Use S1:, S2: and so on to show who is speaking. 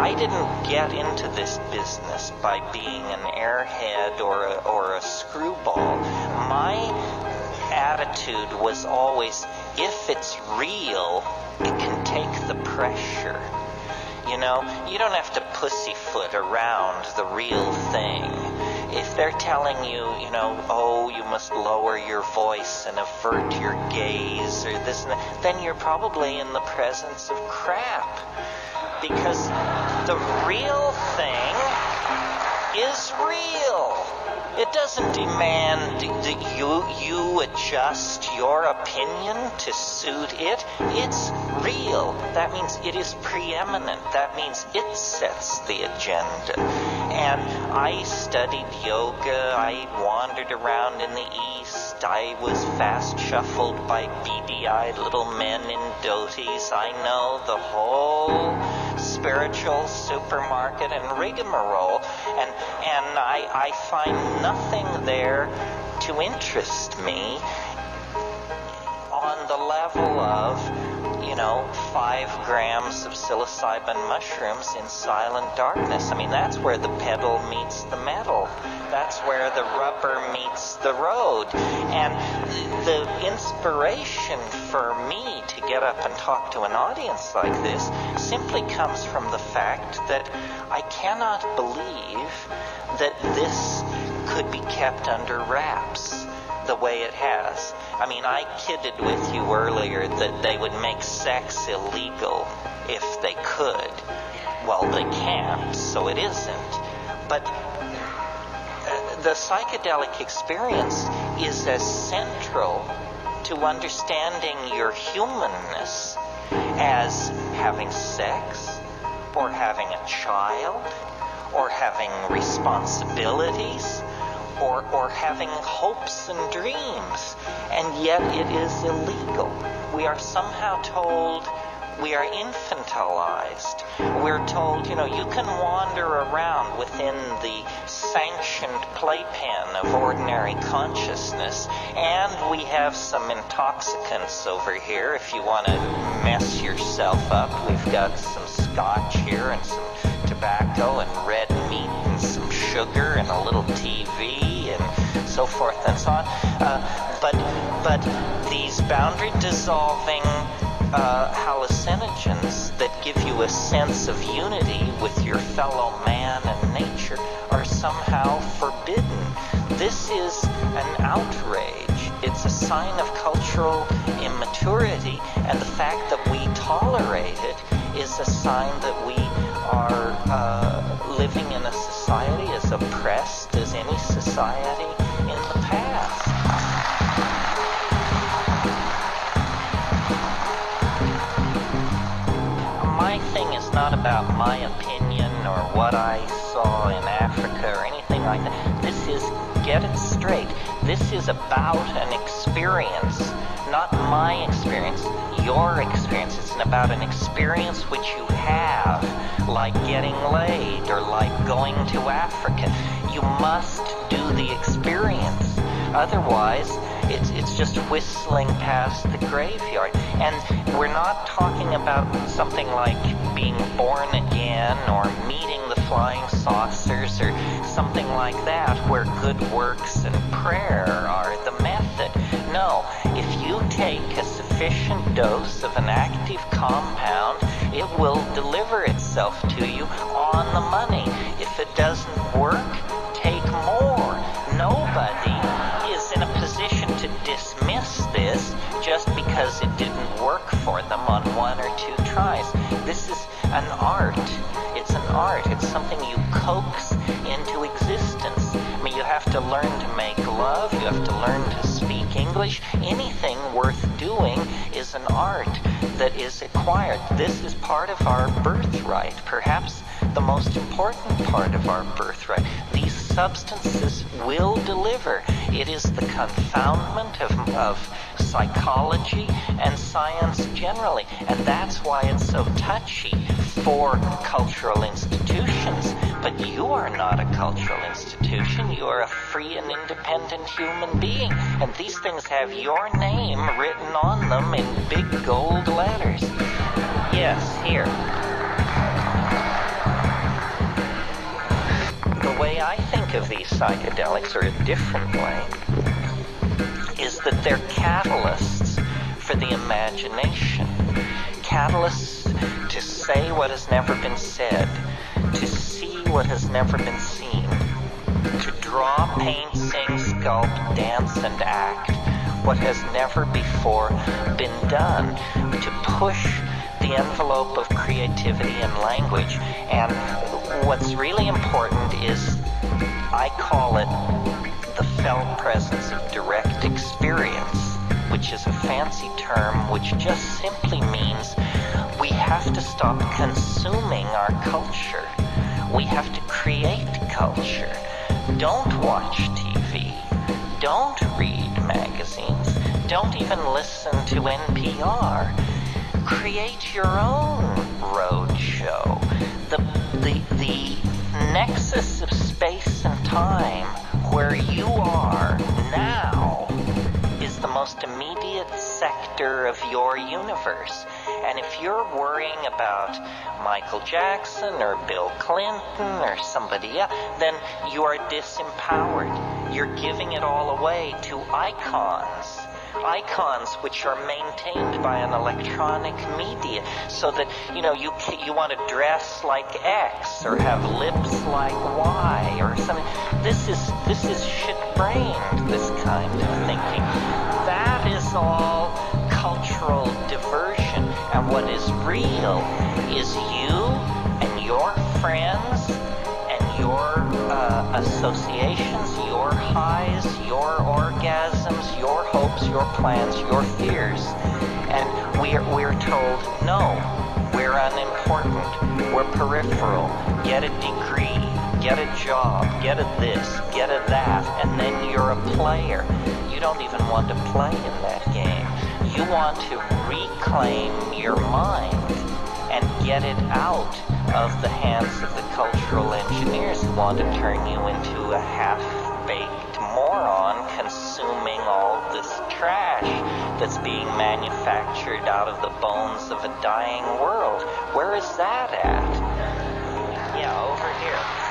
S1: I didn't get into this business by being an airhead or a, or a screwball. My attitude was always if it's real, it can take the pressure. You know, you don't have to pussyfoot around the real thing. If they're telling you, you know, oh, you must lower your voice and avert your gaze or this and that, then you're probably in the presence of crap. Because the real thing is real. It doesn't demand that you you adjust your opinion to suit it. It's real. That means it is preeminent. That means it sets the agenda. And I studied yoga. I wandered around in the East. I was fast shuffled by beady-eyed little men in dhotis. I know the whole spiritual supermarket and rigmarole, and and I, I find nothing there to interest me on the level of know, five grams of psilocybin mushrooms in silent darkness. I mean, that's where the pedal meets the metal. That's where the rubber meets the road. And the inspiration for me to get up and talk to an audience like this simply comes from the fact that I cannot believe that this could be kept under wraps the way it has. I mean, I kidded with you earlier that they would make sex illegal if they could. Well, they can't, so it isn't. But uh, the psychedelic experience is as central to understanding your humanness as having sex, or having a child, or having responsibilities, or, or having hopes and dreams, and yet it is illegal. We are somehow told we are infantilized. We're told, you know, you can wander around within the sanctioned playpen of ordinary consciousness, and we have some intoxicants over here if you want to mess yourself up. We've got some scotch here and some tobacco and red meat and sugar and a little TV and so forth and so on. Uh, but but these boundary dissolving uh, hallucinogens that give you a sense of unity with your fellow man and nature are somehow forbidden. This is an outrage. It's a sign of cultural immaturity, and the fact that we tolerate it is a sign that we are uh, living in a society as oppressed as any society in the past. My thing is not about my opinion or what I saw in Africa or anything like that. This is, get it straight, this is about an experience, not my experience, your experience. It's about an experience which you have, like getting laid or like going to Africa. You must do the experience. Otherwise, it's, it's just whistling past the graveyard. And we're not talking about something like being born again or meeting the flying saucers or something like that where good works and prayer are the method. If you take a sufficient dose of an active compound, it will deliver itself to you on the money. If it doesn't work, take more. Nobody is in a position to dismiss this just because it didn't work for them on one or two tries. This is an art. It's an art. It's something you coax into existence. I mean, you have to learn to make love. You have to learn to Anything worth doing is an art that is acquired. This is part of our birthright, perhaps the most important part of our birthright. These substances will deliver. It is the confoundment of, of psychology and science generally. And that's why it's so touchy for cultural institutions. But you are not a cultural institution. You are a free and independent human being. And these things have your name written on them in big gold letters. Yes, here. the way I think of these psychedelics, or a different way, is that they're catalysts for the imagination. Catalysts to say what has never been said, see what has never been seen, to draw, paint, sing, sculpt, dance, and act what has never before been done, to push the envelope of creativity and language. And what's really important is I call it the felt presence of direct experience, which is a fancy term which just simply means we have to stop consuming our culture. We have to create culture. Don't watch TV. Don't read magazines. Don't even listen to NPR. Create your own road show. The, the, the nexus of space and time where you are now the most immediate sector of your universe. And if you're worrying about Michael Jackson or Bill Clinton or somebody else, then you are disempowered. You're giving it all away to icons. Icons which are maintained by an electronic media, so that you know you you want to dress like X or have lips like Y or something. This is this is shit-brained. This thinking. That is all cultural diversion, and what is real is you and your friends and your uh, associations, your highs, your orgasms, your hopes, your plans, your fears. And we're, we're told, no, we're unimportant, we're peripheral, get a degree, get a job, get a this, get a that, and then you're a player. You don't even want to play in that game. You want to reclaim your mind and get it out of the hands of the cultural engineers who want to turn you into a half-baked moron consuming all this trash that's being manufactured out of the bones of a dying world. Where is that at? Yeah, over here.